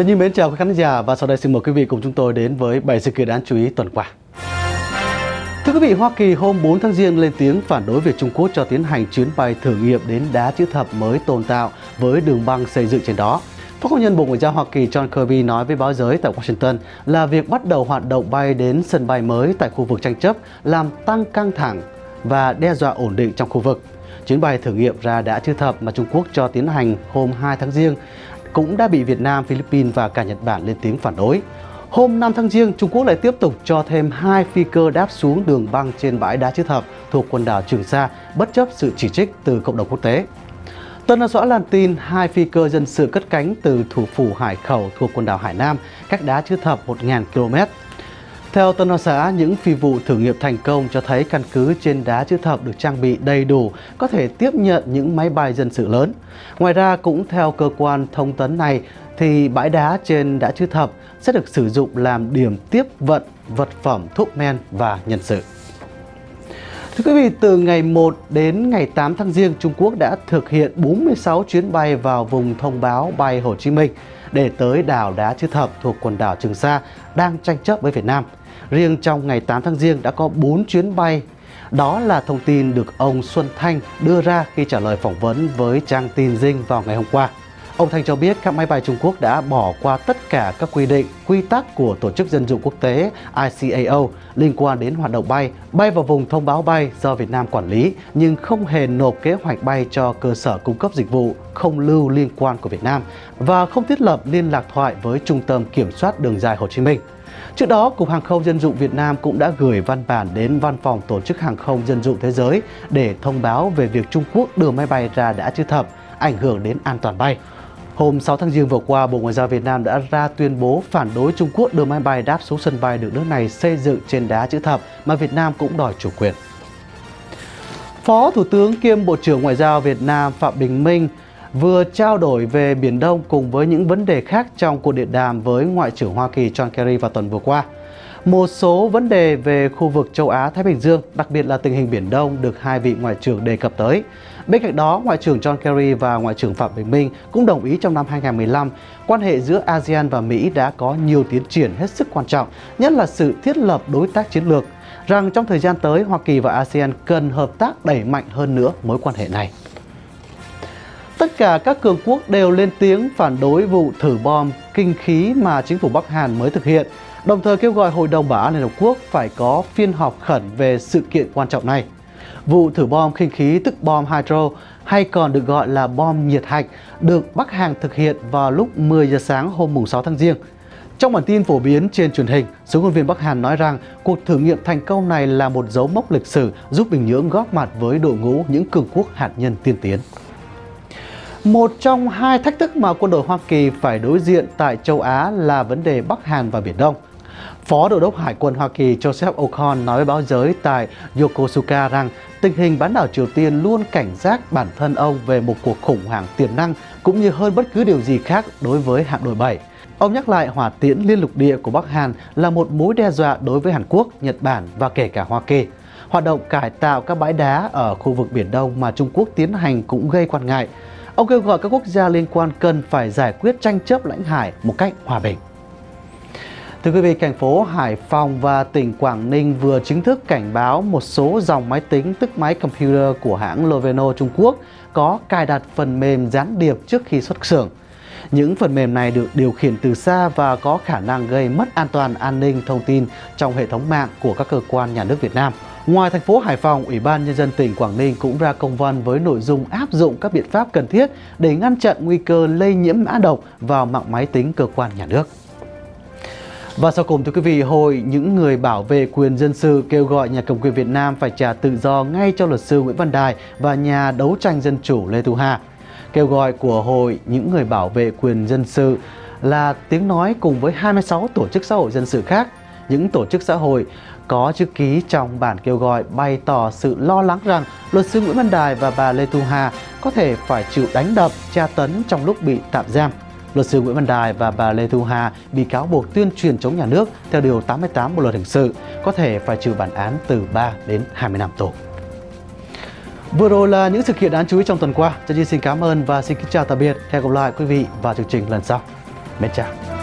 Trần Như mến chào quý khán giả và sau đây xin mời quý vị cùng chúng tôi đến với 7 sự kiện đáng chú ý tuần qua. Thưa quý vị, Hoa Kỳ hôm 4 tháng Giêng lên tiếng phản đối việc Trung Quốc cho tiến hành chuyến bay thử nghiệm đến đá chữ thập mới tồn tạo với đường băng xây dựng trên đó. Phát ngôn nhân Bộ Ngoại giao Hoa Kỳ John Kirby nói với báo giới tại Washington là việc bắt đầu hoạt động bay đến sân bay mới tại khu vực tranh chấp làm tăng căng thẳng và đe dọa ổn định trong khu vực. Chuyến bay thử nghiệm ra đã chữ thập mà Trung Quốc cho tiến hành hôm 2 tháng Giêng cũng đã bị Việt Nam, Philippines và cả Nhật Bản lên tiếng phản đối. Hôm 5 tháng Giêng, Trung Quốc lại tiếp tục cho thêm hai phi cơ đáp xuống đường băng trên bãi đá chữ thập thuộc quần đảo Trường Sa, bất chấp sự chỉ trích từ cộng đồng quốc tế. Tân Hoa Xã làm tin hai phi cơ dân sự cất cánh từ thủ phủ Hải Khẩu thuộc quần đảo Hải Nam, cách đá chữ thập 1.000 km. Theo Tân Hoa Xã, những phi vụ thử nghiệm thành công cho thấy căn cứ trên đá chữ thập được trang bị đầy đủ, có thể tiếp nhận những máy bay dân sự lớn. Ngoài ra, cũng theo cơ quan thông tấn này, thì bãi đá trên đá chữ thập sẽ được sử dụng làm điểm tiếp vận vật phẩm, thuốc men và nhân sự. Thưa quý vị, từ ngày 1 đến ngày 8 tháng Giêng, Trung Quốc đã thực hiện 46 chuyến bay vào vùng thông báo bay Hồ Chí Minh để tới đảo Đá Chữ Thập thuộc quần đảo Trường Sa đang tranh chấp với Việt Nam. Riêng trong ngày 8 tháng Giêng đã có 4 chuyến bay. Đó là thông tin được ông Xuân Thanh đưa ra khi trả lời phỏng vấn với trang tin Dinh vào ngày hôm qua. Ông Thanh cho biết các máy bay Trung Quốc đã bỏ qua tất cả các quy định, quy tắc của Tổ chức Dân dụng Quốc tế ICAO liên quan đến hoạt động bay, bay vào vùng thông báo bay do Việt Nam quản lý nhưng không hề nộp kế hoạch bay cho cơ sở cung cấp dịch vụ không lưu liên quan của Việt Nam và không thiết lập liên lạc thoại với Trung tâm Kiểm soát Đường dài Hồ Chí Minh. Trước đó, Cục Hàng không Dân dụng Việt Nam cũng đã gửi văn bản đến Văn phòng Tổ chức Hàng không Dân dụng Thế giới để thông báo về việc Trung Quốc đưa máy bay ra đã chữ thập, ảnh hưởng đến an toàn bay. Hôm 6 tháng Giêng vừa qua, Bộ Ngoại giao Việt Nam đã ra tuyên bố phản đối Trung Quốc đưa máy bay đáp xuống sân bay được nước này xây dựng trên đá chữ thập mà Việt Nam cũng đòi chủ quyền. Phó Thủ tướng kiêm Bộ trưởng Ngoại giao Việt Nam Phạm Bình Minh vừa trao đổi về Biển Đông cùng với những vấn đề khác trong cuộc điện đàm với Ngoại trưởng Hoa Kỳ John Kerry vào tuần vừa qua. Một số vấn đề về khu vực châu Á-Thái Bình Dương, đặc biệt là tình hình Biển Đông được hai vị Ngoại trưởng đề cập tới. Bên cạnh đó, Ngoại trưởng John Kerry và Ngoại trưởng Phạm Bình Minh cũng đồng ý trong năm 2015, quan hệ giữa ASEAN và Mỹ đã có nhiều tiến triển hết sức quan trọng, nhất là sự thiết lập đối tác chiến lược, rằng trong thời gian tới Hoa Kỳ và ASEAN cần hợp tác đẩy mạnh hơn nữa mối quan hệ này. Tất cả các cường quốc đều lên tiếng phản đối vụ thử bom kinh khí mà chính phủ Bắc Hàn mới thực hiện, đồng thời kêu gọi Hội đồng Bảo an Liên Hợp Quốc phải có phiên họp khẩn về sự kiện quan trọng này. Vụ thử bom khinh khí tức bom hydro hay còn được gọi là bom nhiệt hạch được Bắc Hàn thực hiện vào lúc 10 giờ sáng hôm 6 tháng Giêng. Trong bản tin phổ biến trên truyền hình, số ngôn viên Bắc Hàn nói rằng cuộc thử nghiệm thành công này là một dấu mốc lịch sử giúp Bình Nhưỡng góp mặt với đội ngũ những cường quốc hạt nhân tiên tiến. Một trong hai thách thức mà quân đội Hoa Kỳ phải đối diện tại châu Á là vấn đề Bắc Hàn và Biển Đông. Phó Đô đốc Hải quân Hoa Kỳ Joseph O'Connor nói với báo giới tại Yokosuka rằng tình hình bán đảo Triều Tiên luôn cảnh giác bản thân ông về một cuộc khủng hoảng tiềm năng cũng như hơn bất cứ điều gì khác đối với hạm đội 7. Ông nhắc lại hỏa tiễn liên lục địa của Bắc Hàn là một mối đe dọa đối với Hàn Quốc, Nhật Bản và kể cả Hoa Kỳ. Hoạt động cải tạo các bãi đá ở khu vực Biển Đông mà Trung Quốc tiến hành cũng gây quan ngại. Ông kêu gọi các quốc gia liên quan cần phải giải quyết tranh chấp lãnh hải một cách hòa bình. Thưa quý vị, thành phố Hải Phòng và tỉnh Quảng Ninh vừa chính thức cảnh báo một số dòng máy tính tức máy computer của hãng Lenovo Trung Quốc có cài đặt phần mềm gián điệp trước khi xuất xưởng. Những phần mềm này được điều khiển từ xa và có khả năng gây mất an toàn an ninh thông tin trong hệ thống mạng của các cơ quan nhà nước Việt Nam. Ngoài thành phố Hải Phòng, Ủy ban Nhân dân tỉnh Quảng Ninh cũng ra công văn với nội dung áp dụng các biện pháp cần thiết để ngăn chặn nguy cơ lây nhiễm mã độc vào mạng máy tính cơ quan nhà nước. Và sau cùng thưa quý vị, Hội những người bảo vệ quyền dân sự kêu gọi nhà cầm quyền Việt Nam phải trả tự do ngay cho luật sư Nguyễn Văn Đài và nhà đấu tranh dân chủ Lê Thu Hà. Kêu gọi của Hội những người bảo vệ quyền dân sự là tiếng nói cùng với 26 tổ chức xã hội dân sự khác. Những tổ chức xã hội có chữ ký trong bản kêu gọi bày tỏ sự lo lắng rằng luật sư Nguyễn Văn Đài và bà Lê Thu Hà có thể phải chịu đánh đập, tra tấn trong lúc bị tạm giam. Luật sư Nguyễn Văn Đài và bà Lê Thu Hà bị cáo buộc tuyên truyền chống nhà nước theo Điều 88 Bộ Luật Hình sự, có thể phải chịu bản án từ 3 đến 20 năm tù. Vừa rồi là những sự kiện đáng chú ý trong tuần qua. Chân xin cảm ơn và xin kính chào tạm biệt. Hẹn gặp lại quý vị vào chương trình lần sau. Mến chào.